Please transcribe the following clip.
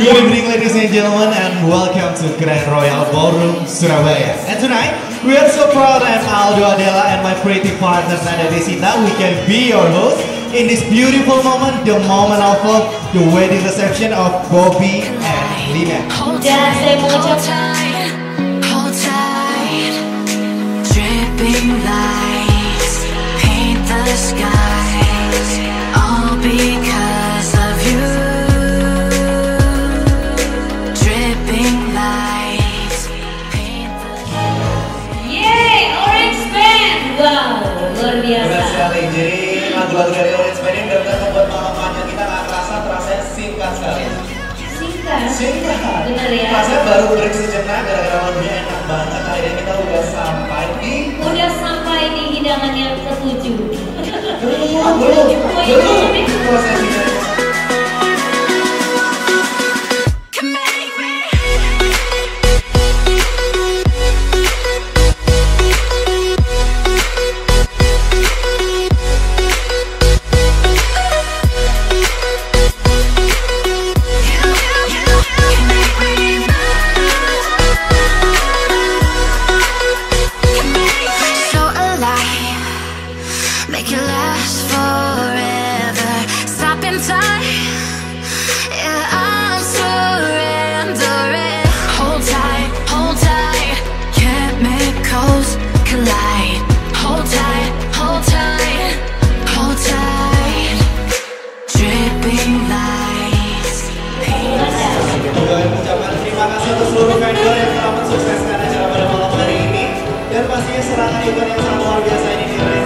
Good evening, ladies and gentlemen, and welcome to Grand Royal Ballroom, Surabaya. And tonight, we are so proud and Aldo Adela and my pretty partner Nanda Desita, we can be your host in this beautiful moment, the moment of love, the wedding reception of Bobby and Lina. Lagu-lagu dari Orange Band ini benar-benar membuat malam panjang kita nggak terasa, terasa singkat sekali. Singkat. Singkat. Benar ya. Rasanya baru break sejenak, gara-gara lagunya enak banget. Akhirnya kita udah sampai di Udah sampai di hidangan yang ketujuh. belum, belum, belum. dan pastinya serangan event yang sangat luar biasa ini.